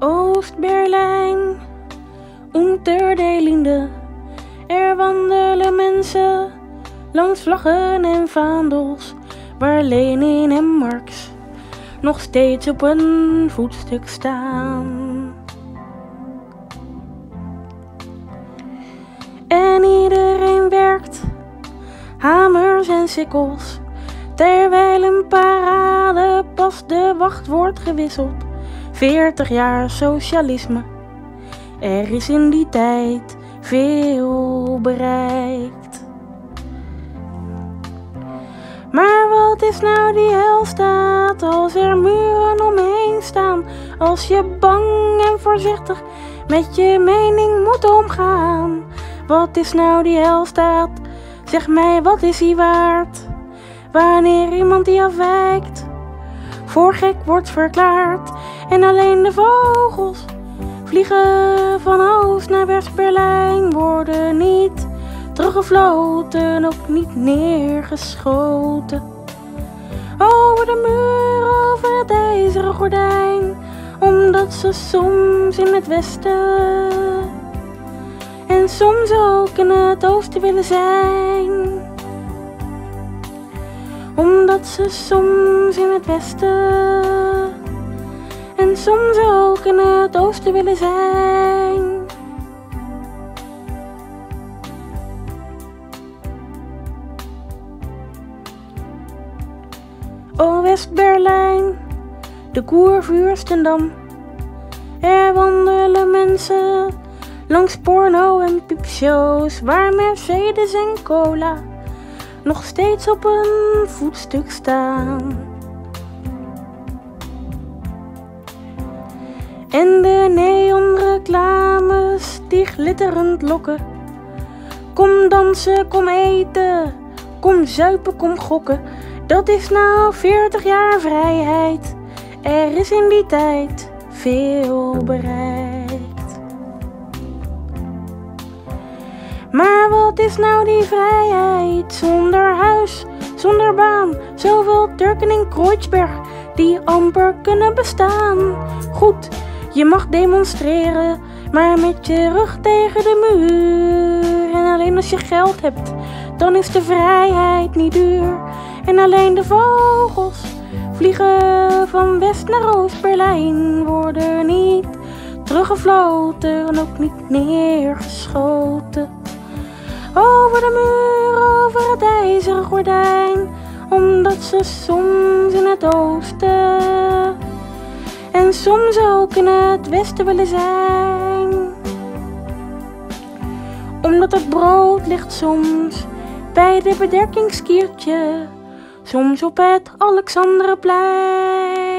West-Berlijn, unter der Linde. Er wandelen mensen langs vlaggen en vaandels, waar Lenin en Marx nog steeds op een voetstuk staan. En iedereen werkt, hamers en sikkels, terwijl een parade pas de wacht wordt gewisseld. 40 jaar socialisme, er is in die tijd veel bereikt. Maar wat is nou die helstaat als er muren omheen staan? Als je bang en voorzichtig met je mening moet omgaan. Wat is nou die helstaat? Zeg mij, wat is die waard? Wanneer iemand die afwijkt, voor gek wordt verklaard. En alleen de vogels vliegen van Oost naar West-Berlijn worden niet teruggefloten, ook niet neergeschoten. Over de muur, over het ijzeren gordijn, omdat ze soms in het westen en soms ook in het oosten willen zijn. Omdat ze soms in het westen en soms ook in het oosten willen zijn. O West-Berlijn, de Koervuurstendam. Er wandelen mensen langs porno en piepshows, waar Mercedes en cola nog steeds op een voetstuk staan. En de neonreclames die glitterend lokken. Kom dansen, kom eten, kom zuipen, kom gokken. Dat is nou 40 jaar vrijheid. Er is in die tijd veel bereikt. Maar wat is nou die vrijheid zonder huis, zonder baan? Zoveel Turken in Kreuzberg die amper kunnen bestaan. Goed, je mag demonstreren, maar met je rug tegen de muur. En alleen als je geld hebt, dan is de vrijheid niet duur. En alleen de vogels vliegen van West naar Oost-Berlijn, worden niet teruggefloten en ook niet neergeschoten. Over de muur, over het ijzeren gordijn, omdat ze soms in het oosten en soms ook in het westen willen zijn. Omdat het brood ligt soms bij de bedekkingsskiertje, soms op het Alexanderplein.